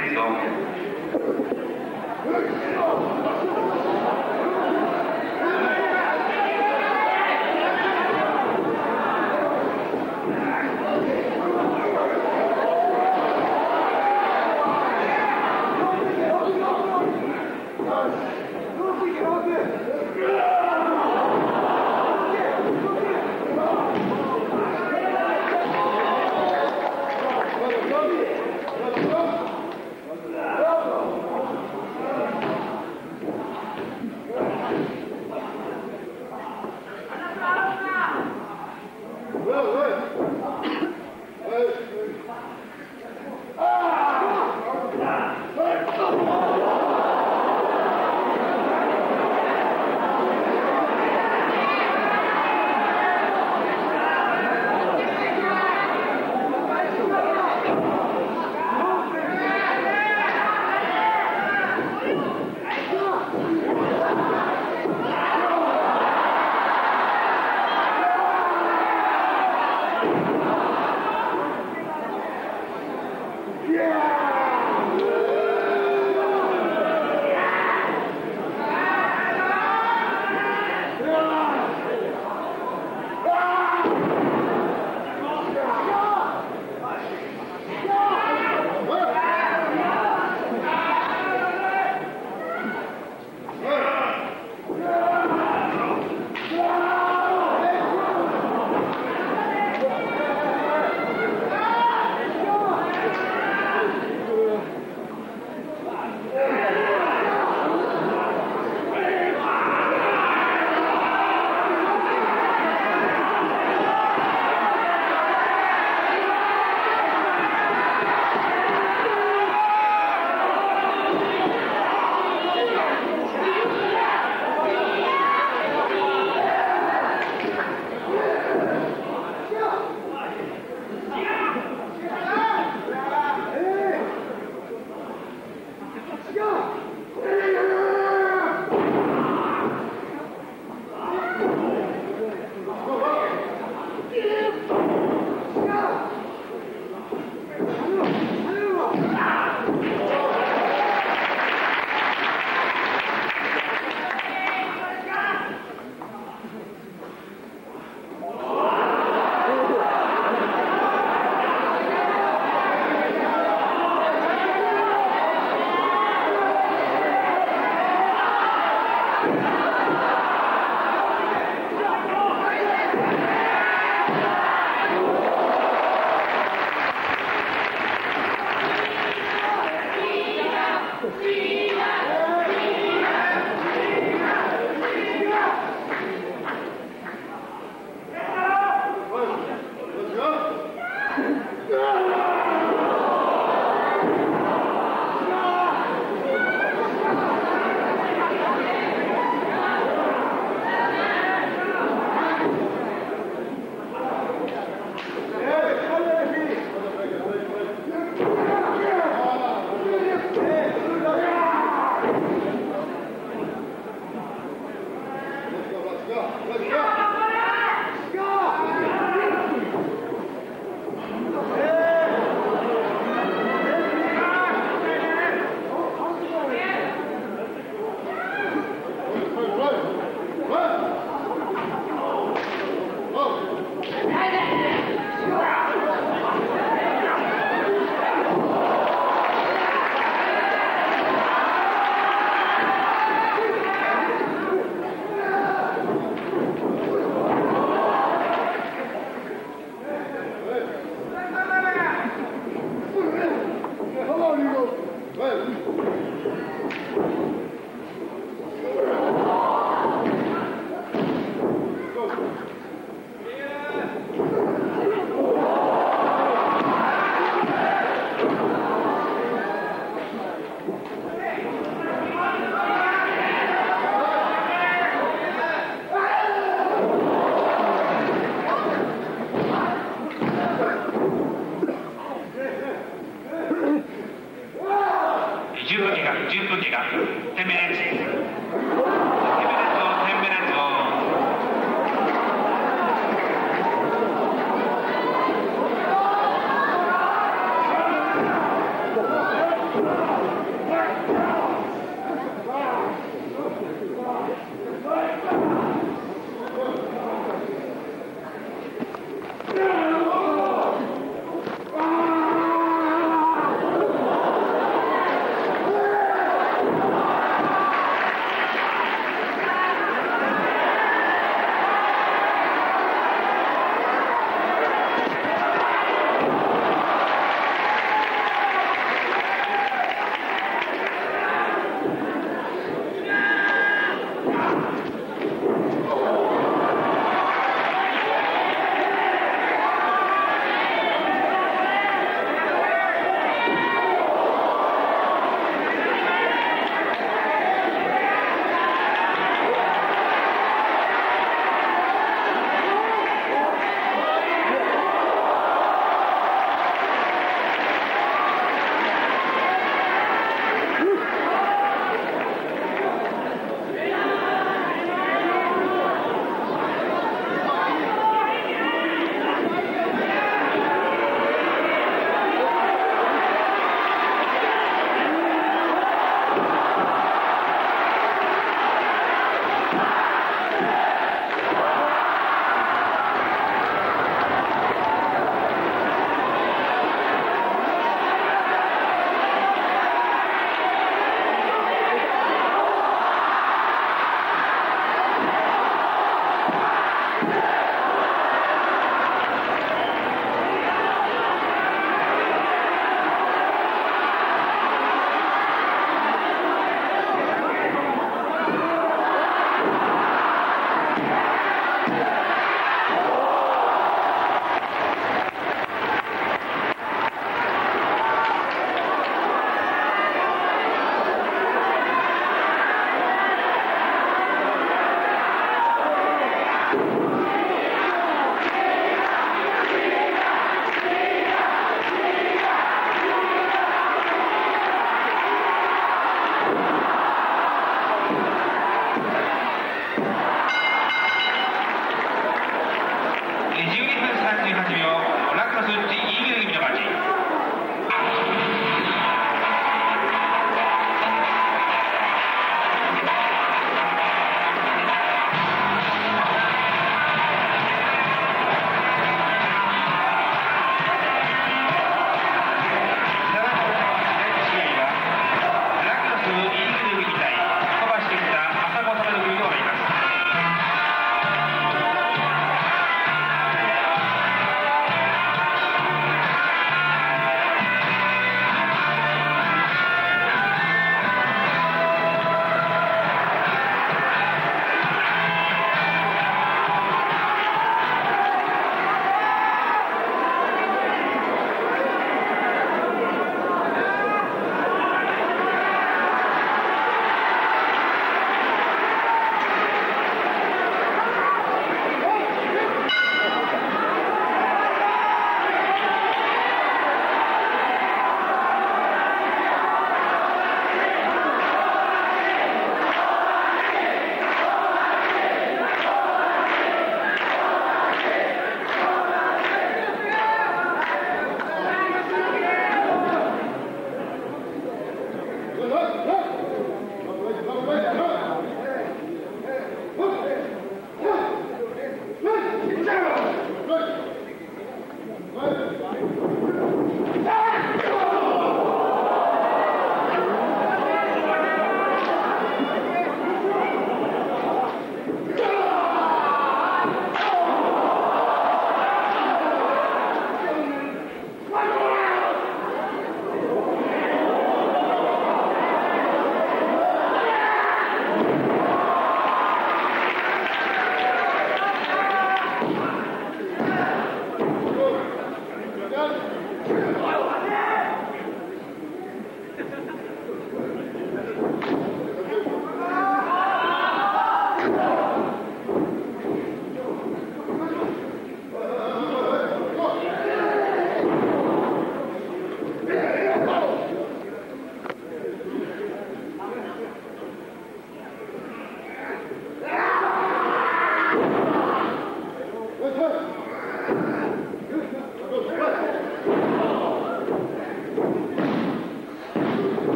5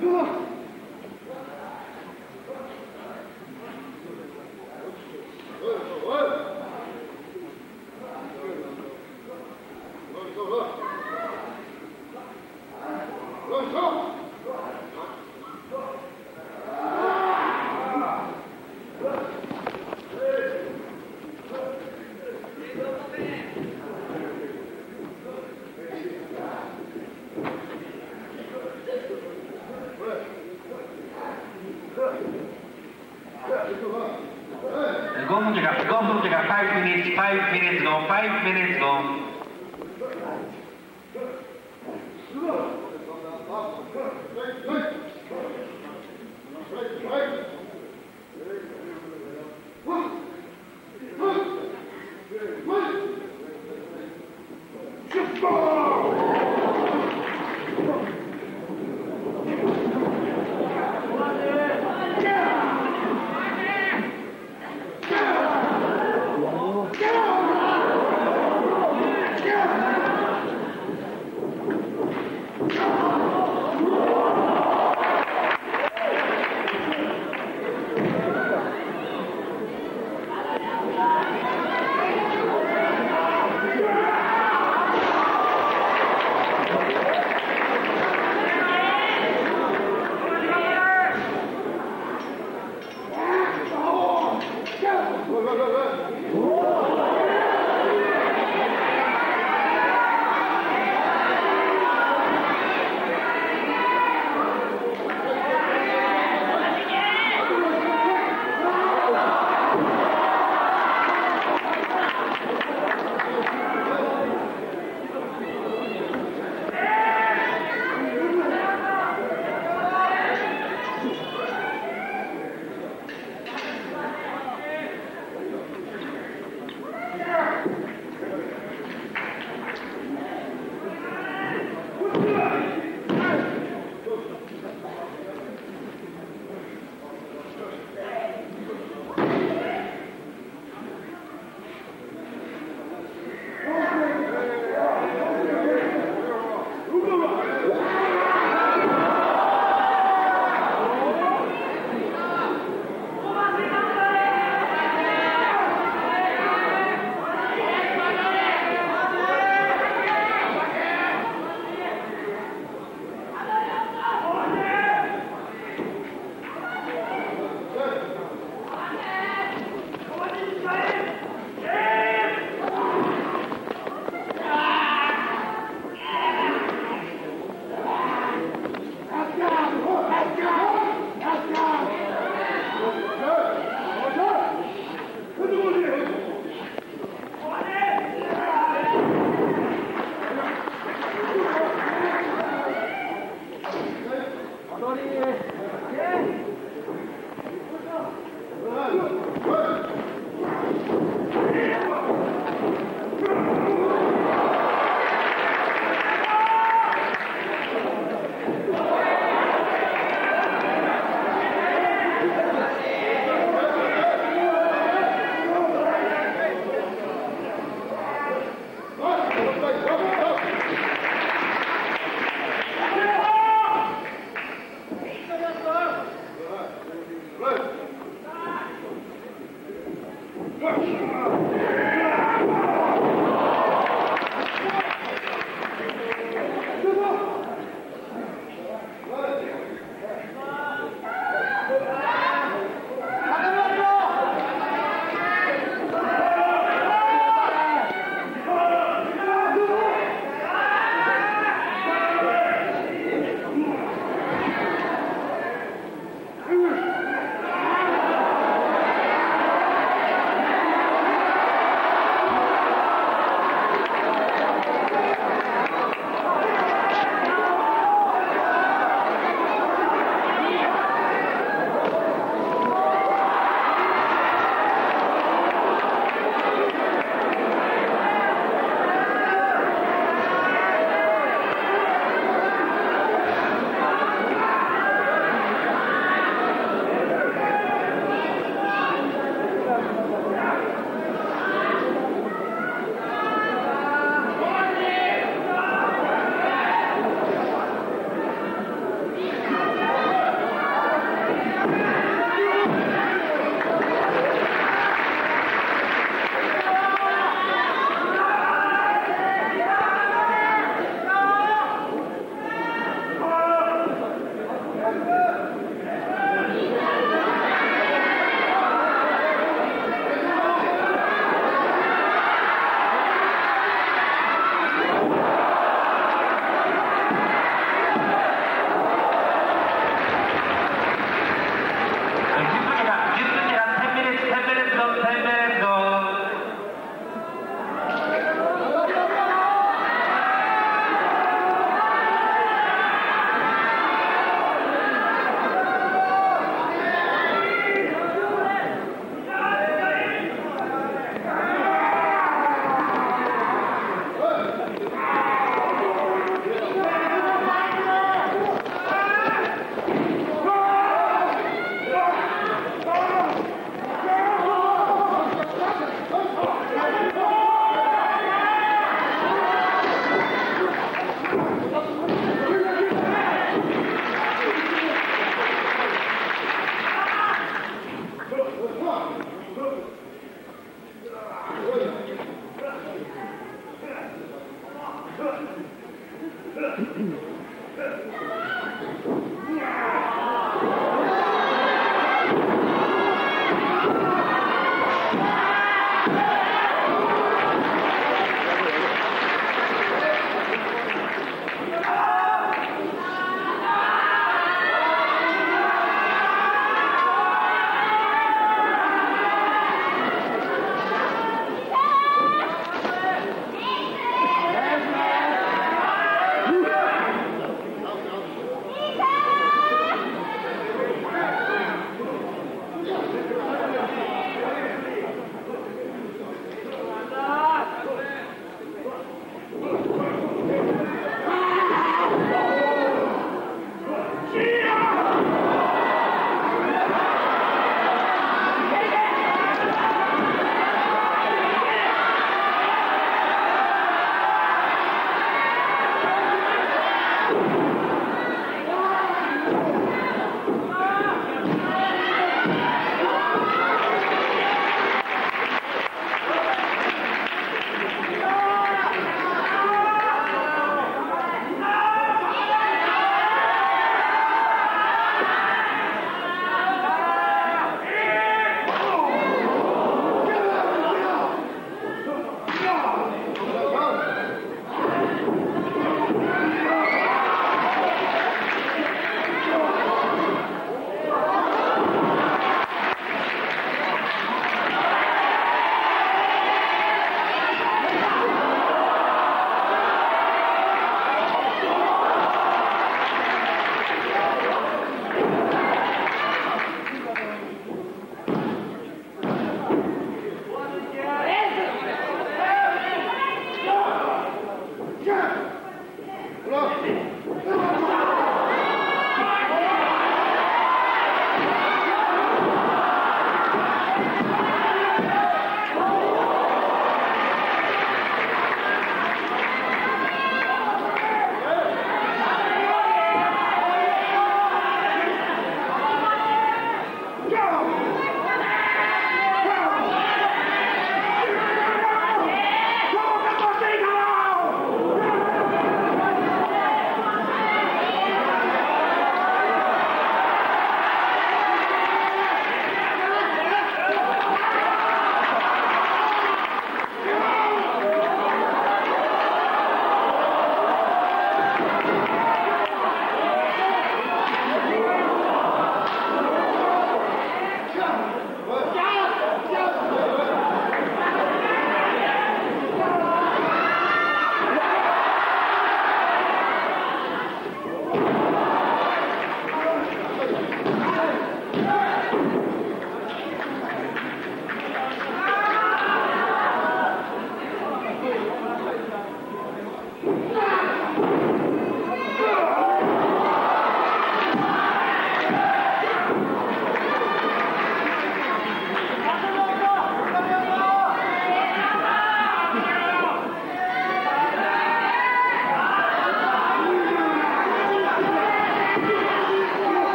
Ugh.